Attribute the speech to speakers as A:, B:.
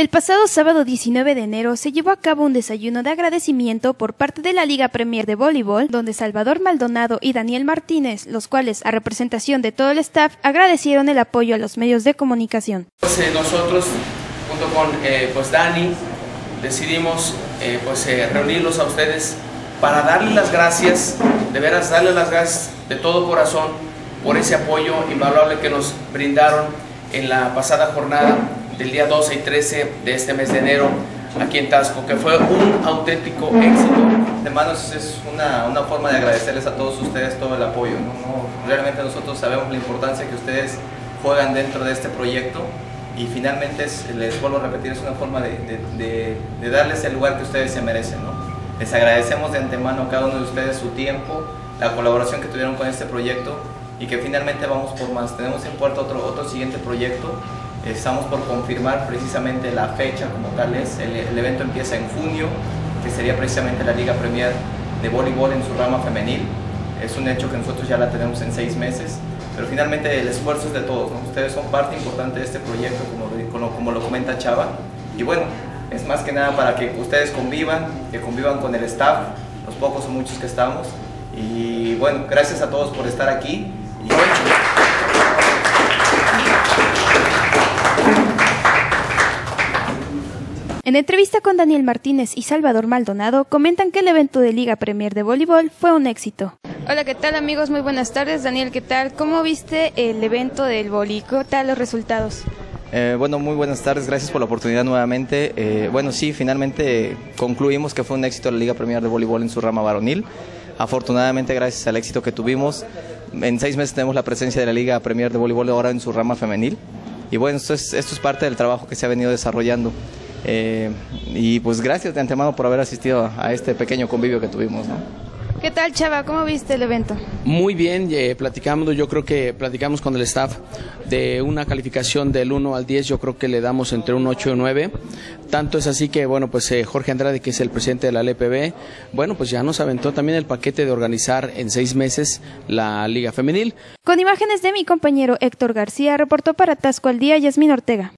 A: El pasado sábado 19 de enero se llevó a cabo un desayuno de agradecimiento por parte de la Liga Premier de Voleibol, donde Salvador Maldonado y Daniel Martínez, los cuales, a representación de todo el staff, agradecieron el apoyo a los medios de comunicación.
B: Eh, nosotros, junto con eh, pues Dani, decidimos eh, pues, reunirlos a ustedes para darles las gracias, de veras darles las gracias de todo corazón por ese apoyo invaluable que nos brindaron en la pasada jornada del día 12 y 13 de este mes de enero aquí en Tasco, que fue un auténtico éxito.
C: Hermanos, es una, una forma de agradecerles a todos ustedes todo el apoyo. realmente nosotros sabemos la importancia que ustedes juegan dentro de este proyecto y finalmente les vuelvo a repetir, es una forma de, de, de, darles el lugar que ustedes se merecen. ¿no? Les agradecemos de antemano a cada uno de ustedes su tiempo, la colaboración que tuvieron con este proyecto y que finalmente vamos por más. Tenemos en puerta otro, otro siguiente proyecto Estamos por confirmar precisamente la fecha como tal es. El, evento empieza en junio, que sería precisamente la Liga Premier de Voleibol en su rama femenil. Es un hecho que nosotros ya la tenemos en seis meses, pero finalmente el esfuerzo es de todos. Ustedes son parte importante de este proyecto, como, como lo comenta Chava. Y bueno, es más que nada para que ustedes convivan, que convivan con el staff, los pocos o muchos que estamos. Y bueno, gracias a todos por estar aquí.
A: En entrevista con Daniel Martínez y Salvador Maldonado, comentan que el evento de Liga Premier de Voleibol fue un éxito. Hola, ¿qué tal amigos? Muy buenas tardes. Daniel, ¿qué tal? ¿Cómo viste el evento del Voli? ¿Qué tal los resultados?
C: Eh, bueno, muy buenas tardes, gracias por la oportunidad nuevamente. Eh, bueno, sí, finalmente concluimos que fue un éxito la Liga Premier de Voleibol en su rama varonil. Afortunadamente, gracias al éxito que tuvimos, en seis meses tenemos la presencia de la Liga Premier de Voleibol ahora en su rama femenil. Y bueno, esto es, esto es parte del trabajo que se ha venido desarrollando. Eh, y pues gracias de antemano por haber asistido a este pequeño convivio que tuvimos. ¿no?
A: ¿Qué tal, Chava? ¿Cómo viste el evento?
B: Muy bien, eh, platicamos, yo creo que platicamos con el staff de una calificación del 1 al 10, yo creo que le damos entre un 8 y un 9. Tanto es así que, bueno, pues eh, Jorge Andrade, que es el presidente de la LPB, bueno, pues ya nos aventó también el paquete de organizar en seis meses la Liga Femenil.
A: Con imágenes de mi compañero Héctor García, reportó para Tasco al Día Yasmín Ortega.